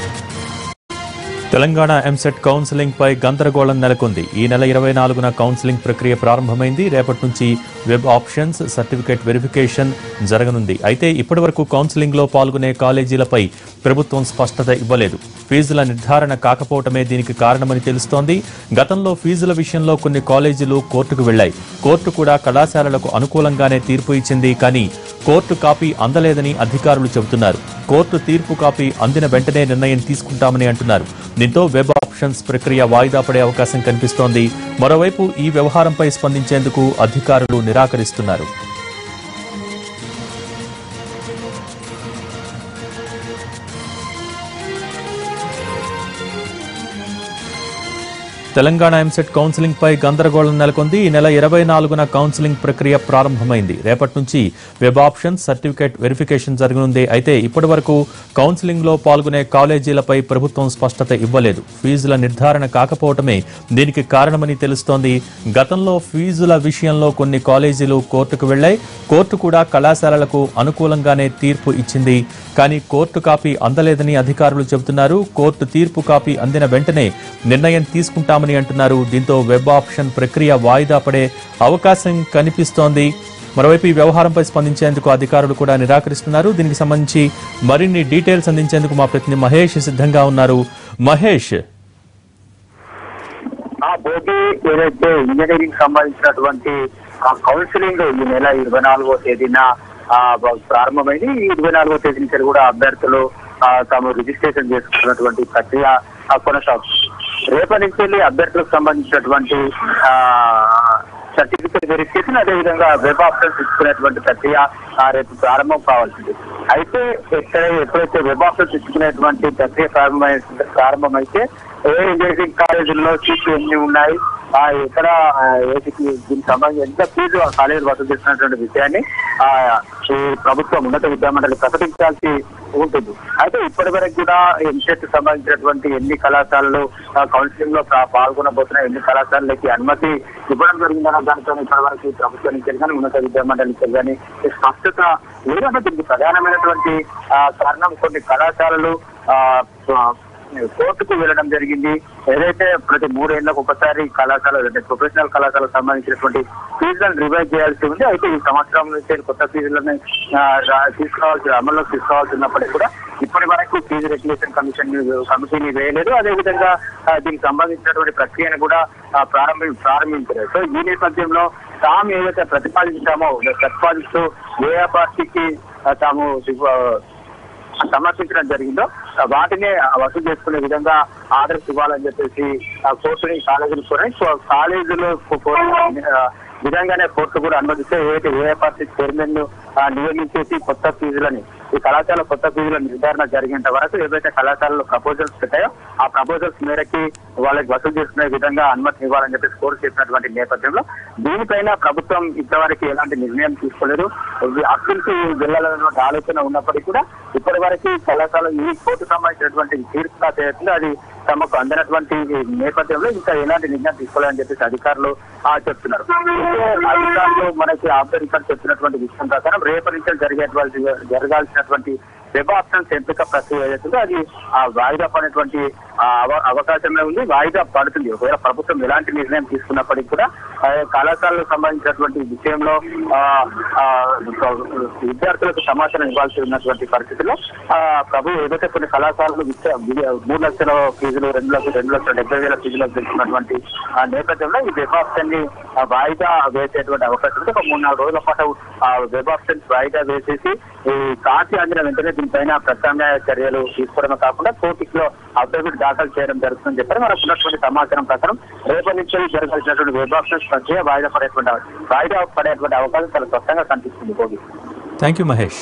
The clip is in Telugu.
you. తెలంగాణ ఎంసెట్ కౌన్సిలింగ్ పై గందరగోళం నెలకొంది. ఈ నెల ఇరవై నాలుగున కౌన్సిలింగ్ ప్రక్రియ ప్రారంభమైంది. రేపటి నుంచి వెబ్ ఆప్షన్స్ సర్టిఫికేట్ వెరిఫికేషన్ జరగనుంది. అయితే ఇప్పటివరకు కౌన్సిలింగ్లో పాల్గొనే కాలేజీలపై ప్రభుత్వం స్పష్టత ఇవ్వలేదు. ఫీజుల నిర్ధారణ కాకపోవటమే దీనికి కారణమని తెలుస్తోంది. గతంలో ఫీజుల విషయంలో కొన్ని కాలేజీలు కోర్టుకు వెళ్ళాయి కోర్టు కూడా కళాశాలలకు అనుకూలంగానే తీర్పు ఇచ్చింది. కానీ కోర్టు కాపీ అందలేదని అధికారులు చెబుతున్నారు. కోర్టు తీర్పు కాపీ అందిన వెంటనే నిర్ణయం తీసుకుంటామని అంటున్నారు. దీంతో వెబ్ ఆప్షన్స్ ప్రక్రియ వాయిదా పడే అవకాశం కనిపిస్తోంది. మరోవైపు ఈ వ్యవహారంపై స్పందించేందుకు అధికారులు నిరాకరిస్తున్నారు. తెలంగాణ ఎంసెట్ కౌన్సిలింగ్ పై గందరగోళం నెలకొంది. ఈ నెల ఇరవై నాలుగున కౌన్సిలింగ్ ప్రక్రియ ప్రారంభమైంది. రేపటి నుంచి వెబ్ ఆప్షన్ సర్టిఫికేట్ వెరిఫికేషన్ జరగనుంది. అయితే ఇప్పటి వరకు కౌన్సిలింగ్లో పాల్గొనే కాలేజీలపై ప్రభుత్వం స్పష్టత ఇవ్వలేదు. ఫీజుల నిర్ధారణ కాకపోవటమే దీనికి కారణమని తెలుస్తోంది. గతంలో ఫీజుల విషయంలో కొన్ని కాలేజీలు కోర్టుకు వెళ్ళాయి కోర్టు కూడా కళాశాలలకు అనుకూలంగానే తీర్పు ఇచ్చింది. కానీ కోర్టు కాపీ అందలేదని అధికారులు చెబుతున్నారు. కోర్టు తీర్పు కాపీ అందిన వెంటనే నిర్ణయం చేస్తామని అంటున్నారు. దీంతో వెబ్ ఆప్షన్ ప్రక్రియ వాయిదా పడే అవకాశం కనిపిస్తోంది. మరోవైపు ఈ వ్యవహారంపై స్పందించేందుకు అధికారులు కూడా నిరాకరిస్తున్నారు. దీనికి సంబంధించి మరిన్ని డీటెయిల్స్ అందించేందుకు మా ప్రతినిధి మహేష్ సిద్ధంగా ఉన్నారు. మహేష్. ఆ బోర్డు ఏదైతే ఇంజనీరింగ్ సంబంధించినటువంటి ఆ కౌన్సిలింగ్ ఈ నెల ఇరవై నాలుగో తేదీన ప్రారంభమైంది. ఈ ఇరవై నాలుగో తేదీ నుంచి కూడా అభ్యర్థులు తాము రిజిస్ట్రేషన్ చేసుకున్నటువంటి ప్రక్రియ కొనసాగుతుంది. రేపటి నుంచి వెళ్ళి అభ్యర్థులకు సంబంధించినటువంటి ఆ సర్టిఫికేట్ వెరిఫికేషన్ అదేవిధంగా వెబ్ ఆప్షన్స్ ఇచ్చుకునేటువంటి ప్రక్రియ ఆ, రేపు ప్రారంభం కావాల్సింది. అయితే ఎక్కడ ఎప్పుడైతే వెబ్ ఆప్షన్స్ ఇచ్చుకునేటువంటి ప్రక్రియ ప్రారంభమై ప్రారంభమైతే ఏ ఇంజనీరింగ్ కాలేజీల్లో సీట్లు ఎన్ని ఉన్నాయి? ఆ ఎక్కడ ఏటికి దీనికి సంబంధించి ఎంత ఫీజు ఆ కాలేజీ వసూలు చేస్తున్నటువంటి విషయాన్ని ఆ ప్రభుత్వం ఉన్నత విద్యామండలి ప్రకటించాల్సి ఉంటుంది. అయితే ఇప్పటి వరకు కూడా ఎంసెట్ సంబంధించినటువంటి ఎన్ని కళాశాలలు కౌన్సిలింగ్లో పాల్గొనబోతున్నాయి పాల్గొనబోతున్న ఎన్ని కళాశాలలకి అనుమతి ఇవ్వడం జరిగిందన్న దానితో ఇప్పటి వరకు ప్రభుత్వానికి కానీ ఉన్నత విద్యామండలికి కానీ స్పష్టత లేదన్న దీనికి ప్రధానమైనటువంటి ఆ, కారణం కొన్ని కళాశాలలు ఆ, కోర్టుకు వెళ్ళడం జరిగింది. ఏదైతే ప్రతి మూడేళ్ళకు ఒకసారి కళాశాల అంటే ప్రొఫెషనల్ కళాశాలకు సంబంధించినటువంటి ఫీజులను రివైజ్ చేయాల్సి ఉంది. అయితే ఈ సంవత్సరం నుంచి కొత్త ఫీజులను తీసుకోవాల్సి అమల్లోకి తీసుకోవాల్సి ఉన్నప్పటికీ కూడా ఇప్పటి వరకు ఫీజు రెగ్యులేషన్ కమిషన్ కమిటీని వేయలేదు. అదేవిధంగా దీనికి సంబంధించినటువంటి ప్రక్రియను కూడా ప్రారంభి ప్రారంభించలేదు. సో ఈ నేపథ్యంలో తాము ఏదైతే ప్రతిపాదించామో ప్రతిపాదిస్తూ ఏ పార్టీకి తాము సమర్పించడం జరిగిందో ఆ వాటినే వసూలు చేసుకునే విధంగా ఆర్డర్స్ ఇవ్వాలని చెప్పేసి ఆ కోర్టుని కాలేజీలు కోరాయి సో కాలేజీలో విధంగానే కోర్టు కూడా అనుమతిస్తే ఏదైతే ఏ పార్టీ చైర్మన్ను నియమించేసి కొత్త ఫీజులని ఈ కళాశాల కొత్త ఫీజుల నిర్ధారణ జరిగేంత వరకు ఏదైతే కళాశాలలో ప్రపోజల్స్ పెట్టాయో ఆ ప్రపోజల్స్ మేరకి వాళ్ళకి వసూలు చేసుకునే విధంగా అనుమతి ఇవ్వాలని చెప్పి స్కోర్ చేసినటువంటి నేపథ్యంలో దీనిపైన ప్రభుత్వం ఇంతవరకు ఎలాంటి నిర్ణయం తీసుకోలేదు. అక్కడికి వెళ్ళాలన్నటువంటి ఆలోచన ఉన్నప్పటికీ కూడా ఇప్పటి వరకు కళాశాల ఈ కోర్టు సంబంధించినటువంటి తీర్పు చేస్తుంది అది తమకు అందినటువంటి నేపథ్యంలో ఇంకా ఎలాంటి నిర్ణయం తీసుకోవాలని చెప్పేసి అధికారులు ఆ, చెప్తున్నారు. అధికారులు మనకి ఆఫ్టర్ చెప్పినటువంటి విషయం ప్రకారం రేపటి నుంచి జరిగేటువంటి జరగాల్సినటువంటి వెబ్ ఆప్షన్స్ ఎంపిక ప్రక్రియ ఏదైతుందో అది ఆ వాయిదా పడినటువంటి అవకాశమే ఉంది. వాయిదా పడుతుంది. ఒకవేళ ప్రభుత్వం ఎలాంటి నిర్ణయం తీసుకున్నప్పటికీ కూడా కళాశాలకు సంబంధించినటువంటి విషయంలో ఆ, విద్యార్థులకు సమాచారం ఇవ్వాల్సి ఉన్నటువంటి పరిస్థితుల్లో ఆ, ప్రభు ఏదైతే కొన్ని కళాశాలలు విద్య- మూడు లక్షల ఫీజులు రెండు లక్షలు రెండు లక్షల డెబ్బై వేల ఫీజులు తెలుసుకున్నటువంటి ఆ నేపథ్యంలో ఈ వెబ్ ఆప్షన్ని వాయిదా వేసేటువంటి అవకాశం ఉంది. ఒక మూడు నాలుగు రోజుల పాటు ఆ వెబ్ ఆప్షన్స్ వాయిదా వేసేసి ఈ కాశీ అందిన వెంటనే దీనిపైన ప్రత్యామ్నాయ చర్యలు తీసుకోవడమే కాకుండా కోర్టులో అఫిడవిట్ దాఖలు చేయడం జరుగుతుందని చెప్పారు మనకు ఉన్నటువంటి సమాచారం ప్రకారం రేపటి నుంచి జరగాల్సినటువంటి వెబ్ ప్రక్రియ వాయిదా పడేటువంటి వాయిదా పడేటువంటి అవకాశం చాలా స్పష్టంగా కనిపిస్తుంది. Bhogi thank you Mahesh